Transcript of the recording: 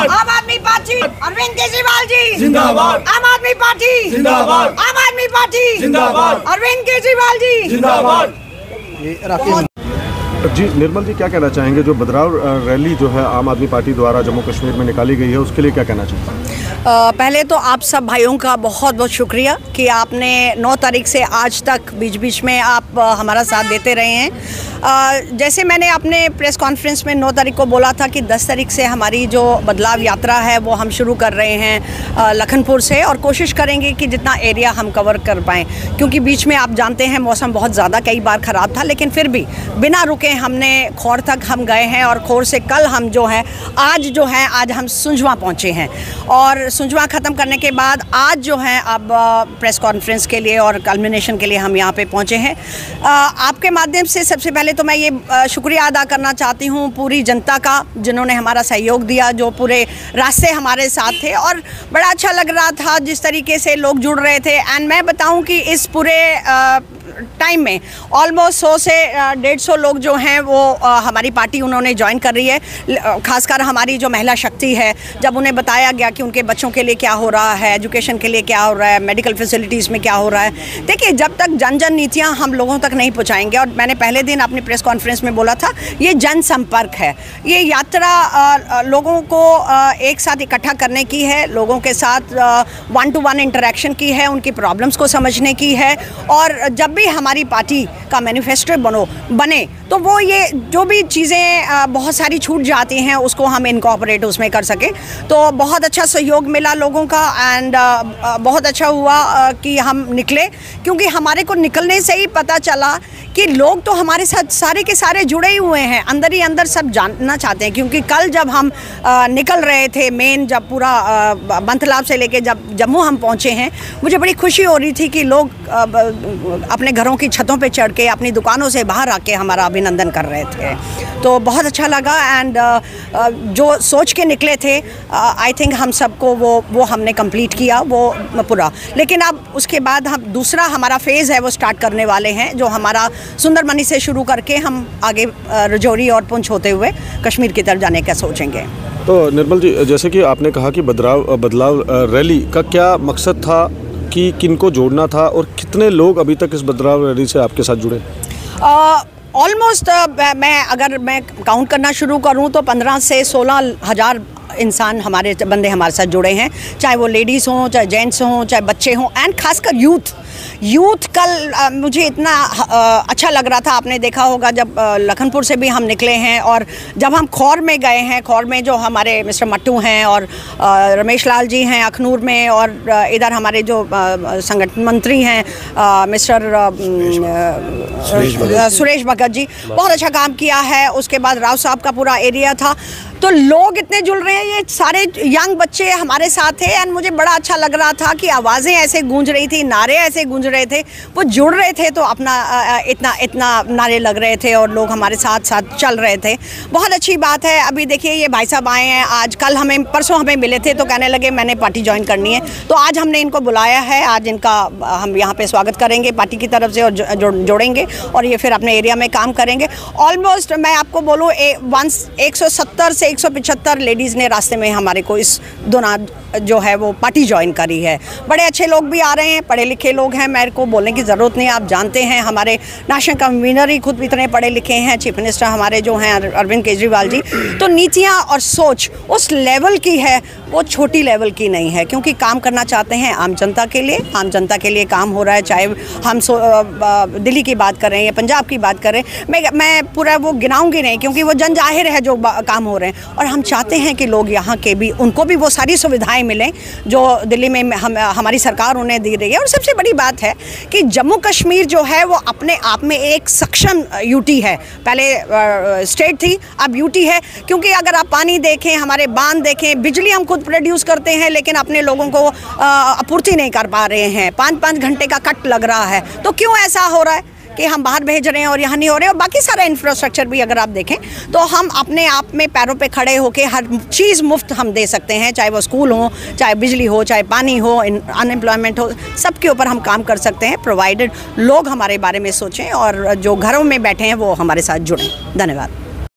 जिंदाबाद। आम आदमी पार्टी अरविंद केजरीवाल जी। जिंदाबाद। आम आदमी पार्टी। जिंदाबाद। आम आदमी पार्टी। जिंदाबाद। अरविंद केजरीवाल जी। जिंदाबाद। जी। निर्मल जी क्या कहना चाहेंगे? जो बदराव रैली जो है आम आदमी पार्टी द्वारा जम्मू कश्मीर में निकाली गई है उसके लिए क्या कहना चाहेंगे? पहले तो आप सब भाइयों का बहुत बहुत शुक्रिया कि आपने 9 तारीख से आज तक बीच बीच में आप हमारा साथ देते रहे हैं। जैसे मैंने अपने प्रेस कॉन्फ्रेंस में 9 तारीख को बोला था कि 10 तारीख से हमारी जो बदलाव यात्रा है, वो हम शुरू कर रहे हैं लखनपुर से और कोशिश करेंगे कि जितना एरिया हम कवर कर पाएँ, क्योंकि बीच में आप जानते हैं मौसम बहुत ज़्यादा कई बार ख़राब था, लेकिन फिर भी बिना रुके हमने खौर तक हम गए हैं और खौर से कल हम जो है, आज जो है, आज हम सुंजवा पहुँचे हैं। और सुंजवा ख़त्म करने के बाद आज जो है अब प्रेस कॉन्फ्रेंस के लिए और कल्मिनेशन के लिए हम यहाँ पे पहुँचे हैं। आपके माध्यम से सबसे पहले तो मैं ये शुक्रिया अदा करना चाहती हूँ पूरी जनता का, जिन्होंने हमारा सहयोग दिया, जो पूरे रास्ते हमारे साथ थे। और बड़ा अच्छा लग रहा था जिस तरीके से लोग जुड़ रहे थे। एंड मैं बताऊँ कि इस पूरे टाइम में ऑलमोस्ट सौ से डेढ़ सौ लोग जो हैं, वो हमारी पार्टी उन्होंने ज्वाइन कर रही है। खासकर हमारी जो महिला शक्ति है, जब उन्हें बताया गया कि उनके बच्चों के लिए क्या हो रहा है एजुकेशन के लिए क्या हो रहा है मेडिकल फैसिलिटीज़ में क्या हो रहा है, देखिए, जब तक जन जन नीतियाँ हम लोगों तक नहीं पहुँचाएँगे, और मैंने पहले दिन अपनी प्रेस कॉन्फ्रेंस में बोला था, ये जनसंपर्क है। ये यात्रा लोगों को एक साथ इकट्ठा करने की है, लोगों के साथ वन टू वन इंटरेक्शन की है, उनकी प्रॉब्लम्स को समझने की है, और जब भी हमारी पार्टी का मैनिफेस्टो बनो, बने। तो वो ये जो भी चीज़ें बहुत सारी छूट जाती हैं, उसको हम इनकॉपरेट उसमें कर सकें। तो बहुत अच्छा सहयोग मिला लोगों का एंड बहुत अच्छा हुआ कि हम निकले। क्योंकि हमारे को निकलने से ही पता चला कि लोग तो हमारे साथ सारे के सारे जुड़े ही हुए हैं। अंदर ही अंदर सब जानना चाहते हैं, क्योंकि कल जब हम निकल रहे थे मेन जब पूरा बंथलाब से लेके जब जम्मू हम पहुँचे हैं, मुझे बड़ी खुशी हो रही थी कि लोग अपने घरों की छतों पे चढ़ के, अपनी दुकानों से बाहर आके हमारा अभिनंदन कर रहे थे। तो बहुत अच्छा लगा एंड जो सोच के निकले थे आई थिंक हम सबको वो वो हमने कंप्लीट किया, वो पूरा। लेकिन अब उसके बाद हम, दूसरा हमारा फ़ेज़ है, वो स्टार्ट करने वाले हैं, जो हमारा सुंदरमनी से शुरू करके हम आगे रजौरी और पुंछ होते हुए कश्मीर की तरफ़ जाने का सोचेंगे। तो निर्मल जी, जैसे कि आपने कहा कि बदलाव बदलाव रैली का क्या मकसद था कि किनको जोड़ना था और कितने लोग अभी तक इस बदलाव रैली से आपके साथ जुड़े? ऑलमोस्ट uh, uh, मैं अगर मैं काउंट करना शुरू करूँ तो पंद्रह से सोलह हज़ार इंसान हमारे बंदे हमारे साथ जुड़े हैं चाहे वो लेडीज़ हों चाहे जेंट्स हों चाहे बच्चे हों एंड खासकर यूथ यूथ कल अ, मुझे इतना अ, अच्छा लग रहा था आपने देखा होगा जब लखनपुर से भी हम निकले हैं और जब हम खौर में गए हैं खौर में जो हमारे मिस्टर मट्टू हैं और अ, रमेश लाल जी हैं अखनूर में और इधर हमारे जो संगठन मंत्री हैं मिस्टर सुरेश भगत। जी बहुत अच्छा काम किया है। उसके बाद राव साहब का पूरा एरिया था। तो लोग इतने जुड़ रहे हैं, ये सारे यंग बच्चे हमारे साथ थे एंड मुझे बड़ा अच्छा लग रहा था कि आवाज़ें ऐसे गूंज रही थी, नारे ऐसे गूंज रहे थे, वो जुड़ रहे थे तो अपना इतना इतना नारे लग रहे थे और लोग हमारे साथ साथ चल रहे थे। बहुत अच्छी बात है, अभी देखिए ये भाई साहब आए हैं, आज कल हमें, परसों हमें मिले थे तो कहने लगे, मैंने पार्टी ज्वाइन करनी है। तो आज हमने इनको बुलाया है, आज इनका हम यहाँ पे स्वागत करेंगे पार्टी की तरफ़ से और जोड़ेंगे और ये फिर अपने एरिया में काम करेंगे। ऑलमोस्ट मैं आपको बोलूँ वंस एक सौ सत्तर से एक सौ पिछहत्तर लेडीज़ ने रास्ते में हमारे को इस दोना जो है वो पार्टी ज्वाइन करी है। बड़े अच्छे लोग भी आ रहे हैं पढ़े लिखे लोग हैं, मेरे को बोलने की ज़रूरत नहीं, आप जानते हैं, हमारे नेशनल कन्वीनर ही खुद इतने पढ़े लिखे हैं, चीफ मिनिस्टर हमारे जो हैं अरविंद केजरीवाल जी। तो नीतियाँ और सोच उस लेवल की है वो छोटी लेवल की नहीं है, क्योंकि काम करना चाहते हैं आम जनता के लिए, आम जनता के लिए काम हो रहा है, चाहे हम सो दिल्ली की बात करें या पंजाब की बात करें, मैं मैं पूरा वो गिनाऊँगी नहीं, क्योंकि वो जन ज़ाहिर है जो काम हो रहे हैं। और हम चाहते हैं कि लोग यहाँ के भी, उनको भी वो सारी सुविधाएँ मिलें, जो दिल्ली में हम हमारी सरकार उन्हें दे रही है। और सबसे बड़ी बात है कि जम्मू कश्मीर जो है, वो अपने आप में एक सक्षम यूटी है। पहले स्टेट थी, अब यूटी है, क्योंकि अगर आप पानी देखें, हमारे बाँध देखें, बिजली हम खुद प्रोड्यूस करते हैं, लेकिन अपने लोगों को आपूर्ति नहीं कर पा रहे हैं। पाँच पाँच घंटे का कट लग रहा है। तो क्यों ऐसा हो रहा है कि हम बाहर भेज रहे हैं और यहाँ नहीं हो रहे और बाकी सारा इंफ्रास्ट्रक्चर भी अगर आप देखें तो हम अपने आप में पैरों पे खड़े होकर हर चीज़ मुफ़्त हम दे सकते हैं, चाहे वो स्कूल हो, चाहे बिजली हो, चाहे पानी हो अनएम्प्लॉयमेंट हो, सबके ऊपर हम काम कर सकते हैं। प्रोवाइडेड लोग हमारे बारे में सोचें और जो घरों में बैठे हैं, वो हमारे साथ जुड़ें। धन्यवाद।